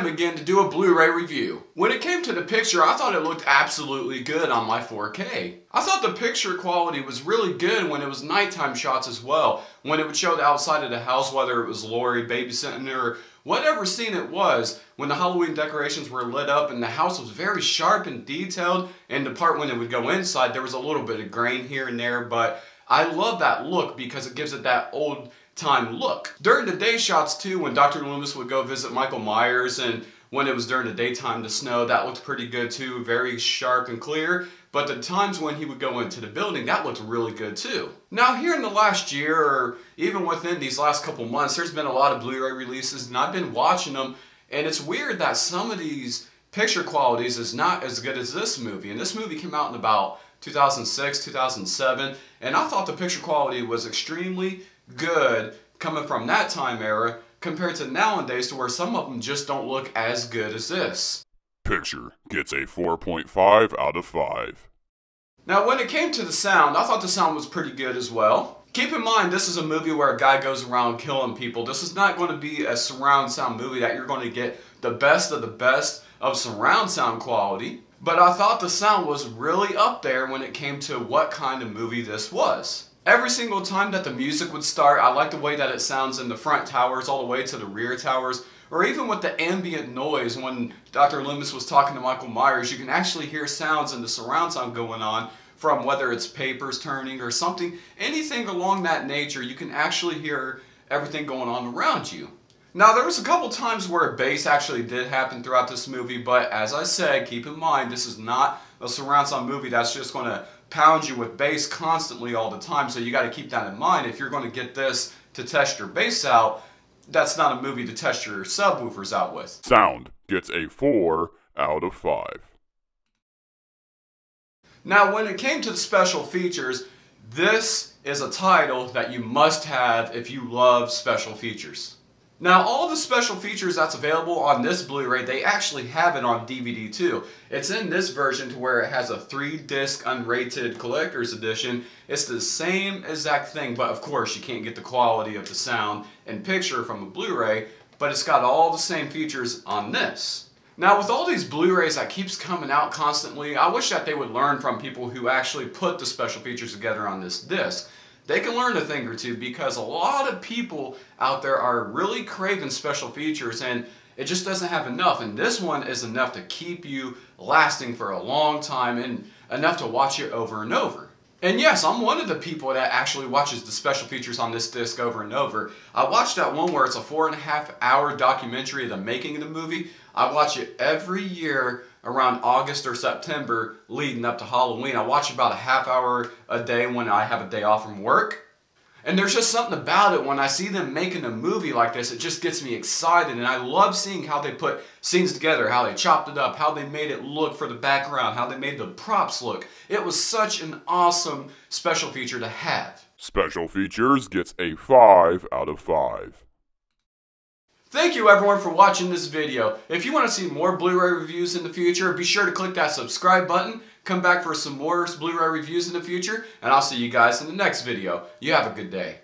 again to do a Blu-ray review. When it came to the picture, I thought it looked absolutely good on my 4K. I thought the picture quality was really good when it was nighttime shots as well, when it would show the outside of the house, whether it was Laurie babysitting or whatever scene it was, when the Halloween decorations were lit up and the house was very sharp and detailed, and the part when it would go inside, there was a little bit of grain here and there, but I love that look because it gives it that old time look. During the day shots too, when Dr. Loomis would go visit Michael Myers and when it was during the daytime, the snow, that looked pretty good too, very sharp and clear. But the times when he would go into the building, that looked really good too. Now here in the last year, or even within these last couple months, there's been a lot of Blu-ray releases and I've been watching them and it's weird that some of these picture qualities is not as good as this movie. And this movie came out in about 2006, 2007, and I thought the picture quality was extremely good coming from that time era compared to nowadays to where some of them just don't look as good as this. Picture gets a 4.5 out of 5. Now when it came to the sound, I thought the sound was pretty good as well. Keep in mind this is a movie where a guy goes around killing people. This is not going to be a surround sound movie that you're going to get the best of the best of surround sound quality. But I thought the sound was really up there when it came to what kind of movie this was. Every single time that the music would start, I like the way that it sounds in the front towers all the way to the rear towers, or even with the ambient noise when Dr. Loomis was talking to Michael Myers, you can actually hear sounds in the surround sound going on from whether it's papers turning or something, anything along that nature, you can actually hear everything going on around you. Now there was a couple times where bass actually did happen throughout this movie, but as I said, keep in mind this is not a surround sound movie that's just going to pound you with bass constantly all the time. So you got to keep that in mind. If you're going to get this to test your bass out, that's not a movie to test your subwoofers out with. Sound gets a 4 out of 5. Now, when it came to the special features, this is a title that you must have if you love special features. Now all the special features that's available on this Blu-ray, they actually have it on DVD too. It's in this version to where it has a 3-disc unrated collector's edition. It's the same exact thing, but of course you can't get the quality of the sound and picture from a Blu-ray, but it's got all the same features on this. Now with all these Blu-rays that keeps coming out constantly, I wish that they would learn from people who actually put the special features together on this disc they can learn a thing or two because a lot of people out there are really craving special features and it just doesn't have enough and this one is enough to keep you lasting for a long time and enough to watch it over and over. And yes, I'm one of the people that actually watches the special features on this disc over and over. I watched that one where it's a four and a half hour documentary of the making of the movie. I watch it every year around August or September leading up to Halloween. I watch about a half hour a day when I have a day off from work. And there's just something about it when I see them making a movie like this, it just gets me excited. And I love seeing how they put scenes together, how they chopped it up, how they made it look for the background, how they made the props look. It was such an awesome special feature to have. Special Features gets a 5 out of 5. Thank you everyone for watching this video. If you want to see more Blu-ray reviews in the future, be sure to click that subscribe button. Come back for some more Blu-ray reviews in the future, and I'll see you guys in the next video. You have a good day.